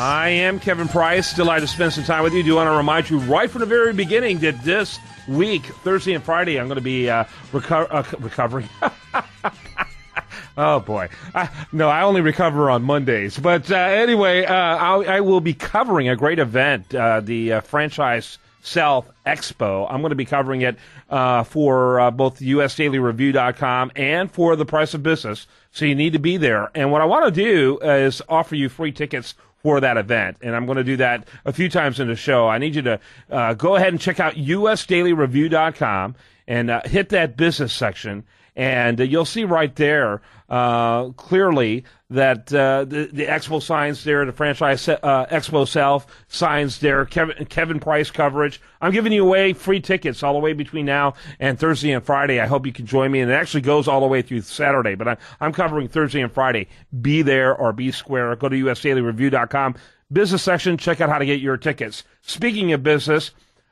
I am Kevin Price. Delighted to spend some time with you. Do want to remind you right from the very beginning that this week, Thursday and Friday, I'm going to be uh, reco- uh, recovering. oh boy, I, no, I only recover on Mondays. But uh, anyway, uh, I will be covering a great event, uh, the uh, franchise South Expo. I'm going to be covering it uh, for uh, both USDailyReview.com and for the Price of Business. So you need to be there. And what I want to do is offer you free tickets for that event. And I'm going to do that a few times in the show. I need you to uh, go ahead and check out USDailyReview.com and uh, hit that business section and uh, you'll see right there uh, clearly that uh, the, the expo signs there, the franchise uh, expo South signs there, Kevin, Kevin Price coverage. I'm giving you away free tickets all the way between now and Thursday and Friday. I hope you can join me, and it actually goes all the way through Saturday. But I, I'm covering Thursday and Friday. Be there or be square. Go to usdailyreview.com business section. Check out how to get your tickets. Speaking of business.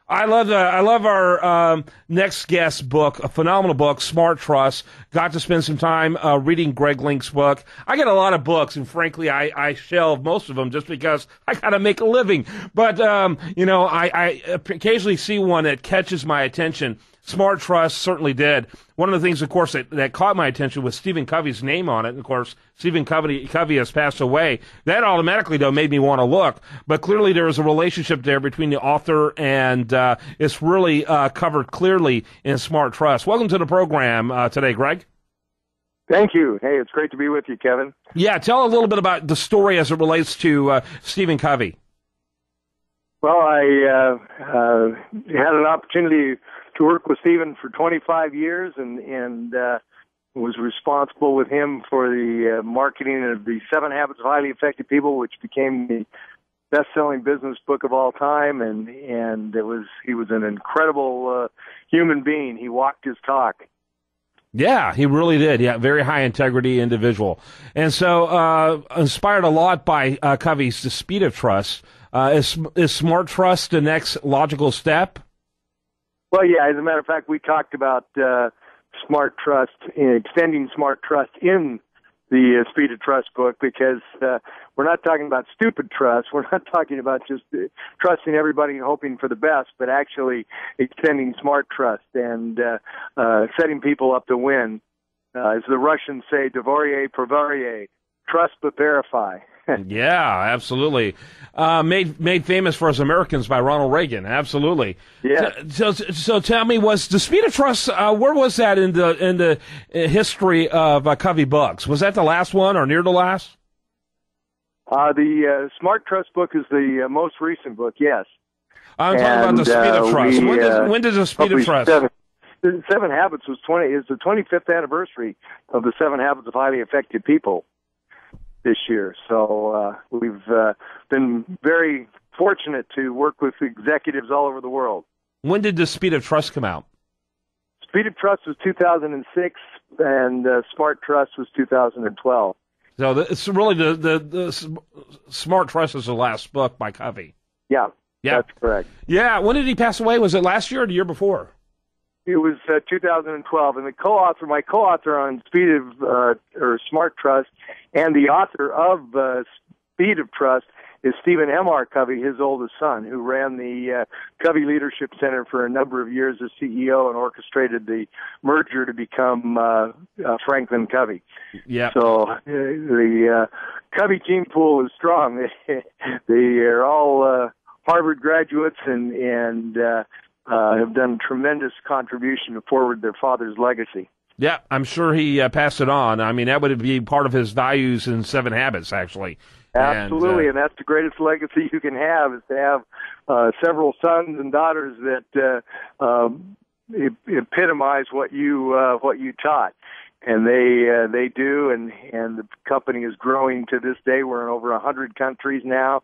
I love the, I love our um, next guest book, a phenomenal book, Smart Trust. Got to spend some time uh, reading Greg Link's book. I get a lot of books, and frankly, I, I shelve most of them just because I got to make a living. But um, you know, I, I occasionally see one that catches my attention Smart Trust certainly did. One of the things, of course, that, that caught my attention was Stephen Covey's name on it. And of course, Stephen Covey, Covey has passed away. That automatically, though, made me want to look. But clearly, there was a relationship there between the author and uh, it's really uh, covered clearly in Smart Trust. Welcome to the program uh, today, Greg. Thank you. Hey, it's great to be with you, Kevin. Yeah, tell a little bit about the story as it relates to uh, Stephen Covey. Well, I uh, uh, had an opportunity to work with Stephen for 25 years and and uh, was responsible with him for the uh, marketing of the Seven Habits of Highly Effective People, which became the best-selling business book of all time. And and it was he was an incredible uh, human being. He walked his talk. Yeah, he really did. Yeah, very high integrity individual, and so uh, inspired a lot by uh, Covey's The Speed of Trust. Uh, is is Smart Trust the next logical step? Well, yeah. As a matter of fact, we talked about uh, smart trust, extending smart trust in the uh, Speed of Trust book because uh, we're not talking about stupid trust. We're not talking about just uh, trusting everybody and hoping for the best, but actually extending smart trust and uh, uh, setting people up to win. Uh, as the Russians say, "Dvoriye pravariye," trust but verify. yeah, absolutely. Uh, made made famous for us Americans by Ronald Reagan. Absolutely. Yeah. So, so, so tell me, was the Speed of Trust? Uh, where was that in the in the history of uh, Covey books? Was that the last one or near the last? Uh, the uh, Smart Trust book is the uh, most recent book. Yes. I'm talking about the Speed of Trust. We, when, does, when does the Speed of Trust? Seven, Seven Habits was twenty is the 25th anniversary of the Seven Habits of Highly Effective People this year. So uh, we've uh, been very fortunate to work with executives all over the world. When did the Speed of Trust come out? Speed of Trust was 2006, and uh, Smart Trust was 2012. So it's really the, the, the Smart Trust is the last book by Covey. Yeah, yeah, that's correct. Yeah, when did he pass away? Was it last year or the year before? It was uh, 2012, and the co-author, my co-author on Speed of uh, or Smart Trust, and the author of uh, Speed of Trust is Stephen M. R. Covey, his oldest son, who ran the uh, Covey Leadership Center for a number of years as CEO and orchestrated the merger to become uh, uh, Franklin Covey. Yeah. So uh, the uh, Covey gene pool is strong. they are all uh, Harvard graduates and and uh, have done tremendous contribution to forward their father's legacy. Yeah, I'm sure he uh, passed it on. I mean, that would be part of his values in Seven Habits, actually. Absolutely, and, uh, and that's the greatest legacy you can have is to have uh, several sons and daughters that uh, um, epitomize what you uh, what you taught, and they uh, they do, and and the company is growing to this day. We're in over a hundred countries now,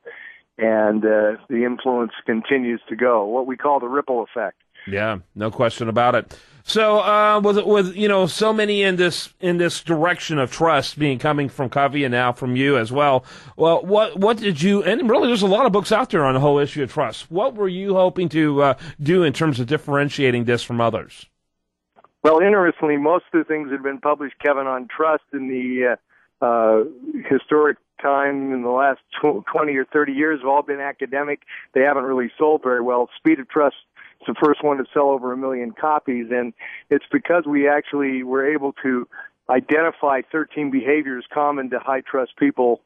and uh, the influence continues to go. What we call the ripple effect. Yeah, no question about it. So, uh, with with you know so many in this in this direction of trust being coming from Covey and now from you as well. Well, what what did you and really there's a lot of books out there on the whole issue of trust. What were you hoping to uh, do in terms of differentiating this from others? Well, interestingly, most of the things that have been published, Kevin, on trust in the uh, uh historic time in the last 20 or 30 years have all been academic. They haven't really sold very well. Speed of Trust is the first one to sell over a million copies, and it's because we actually were able to identify 13 behaviors common to high trust people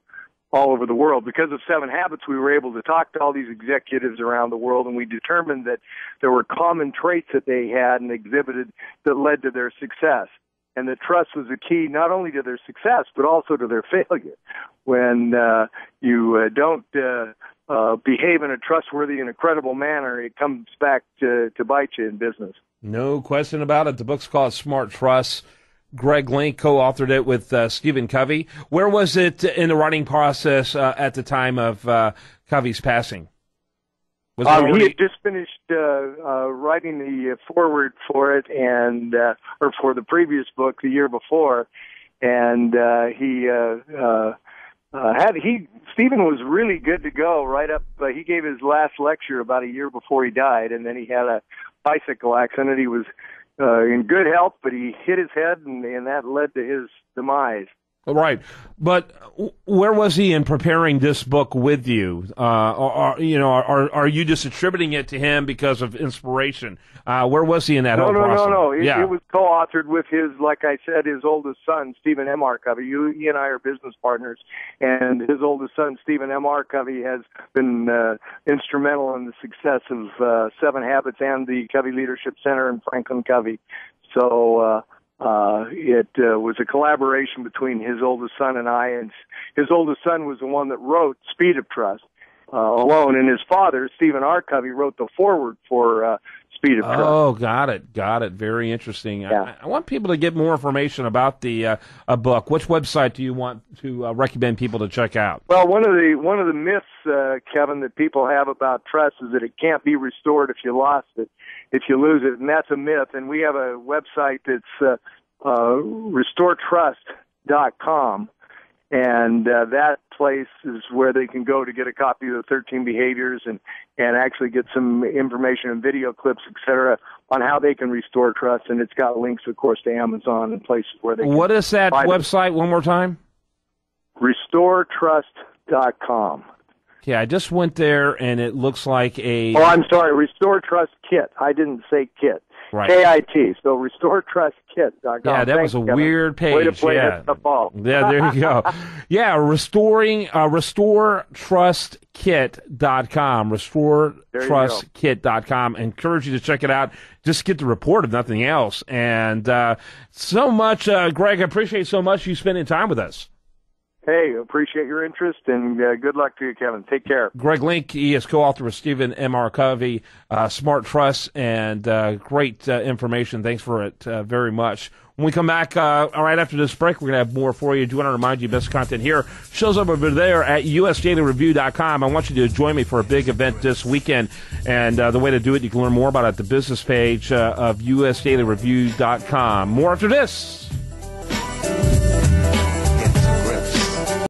all over the world. Because of Seven Habits, we were able to talk to all these executives around the world, and we determined that there were common traits that they had and exhibited that led to their success. And that trust was the key not only to their success, but also to their failure. When uh, you uh, don't uh, uh, behave in a trustworthy and a credible manner, it comes back to, to bite you in business. No question about it. The book's called Smart Trust. Greg Link co-authored it with uh, Stephen Covey. Where was it in the writing process uh, at the time of uh, Covey's passing? Was um, already... He had just finished uh, uh, writing the foreword for it, and uh, or for the previous book the year before, and he had he Stephen was really good to go right up. he gave his last lecture about a year before he died, and then he had a bicycle accident. He was uh, in good health, but he hit his head, and, and that led to his demise. Right, but where was he in preparing this book with you? Uh, or, you know, are are you just attributing it to him because of inspiration? Uh, where was he in that no, whole no, process? No, no, no, yeah. it, was co-authored with his, like I said, his oldest son, Stephen M. R. Covey. You, he and I are business partners, and his oldest son, Stephen M. R. Covey, has been uh, instrumental in the success of uh, Seven Habits and the Covey Leadership Center and Franklin Covey. So. Uh, uh, it uh, was a collaboration between his oldest son and I, and his oldest son was the one that wrote Speed of Trust uh, alone, and his father, Stephen R. Covey, wrote the foreword for uh, Speed of Trust. Oh, got it, got it. Very interesting. Yeah. I, I want people to get more information about the uh, a book. Which website do you want to uh, recommend people to check out? Well, one of the one of the myths, uh, Kevin, that people have about trust is that it can't be restored if you lost it if you lose it, and that's a myth. And we have a website that's uh, uh, restoretrust.com, and uh, that place is where they can go to get a copy of the 13 behaviors and and actually get some information and video clips, etc., on how they can restore trust. And it's got links, of course, to Amazon and places where they. What is that website? It. One more time. Restoretrust.com. Yeah, I just went there and it looks like a. Oh, I'm sorry. Restore Trust Kit. I didn't say kit. Right. KIT. So restoretrustkit.com. Yeah, that Thanks, was a Kevin. weird page. Way to play yeah. the ball. yeah, there you go. yeah, restoring uh, restoretrustkit.com. Restoretrustkit.com. Encourage you to check it out. Just get the report if nothing else. And uh, so much, uh, Greg, I appreciate so much you spending time with us. Hey, appreciate your interest and uh, good luck to you, Kevin. Take care. Greg Link, he is co-author with Stephen M. R. Covey, uh, Smart Trust, and uh, great uh, information. Thanks for it uh, very much. When we come back, uh, all right after this break, we're going to have more for you. I do want to remind you, best content here shows up over there at usdailyreview.com. I want you to join me for a big event this weekend, and the way to do it, you can learn more about it at the business page of usdailyreview.com. More after this.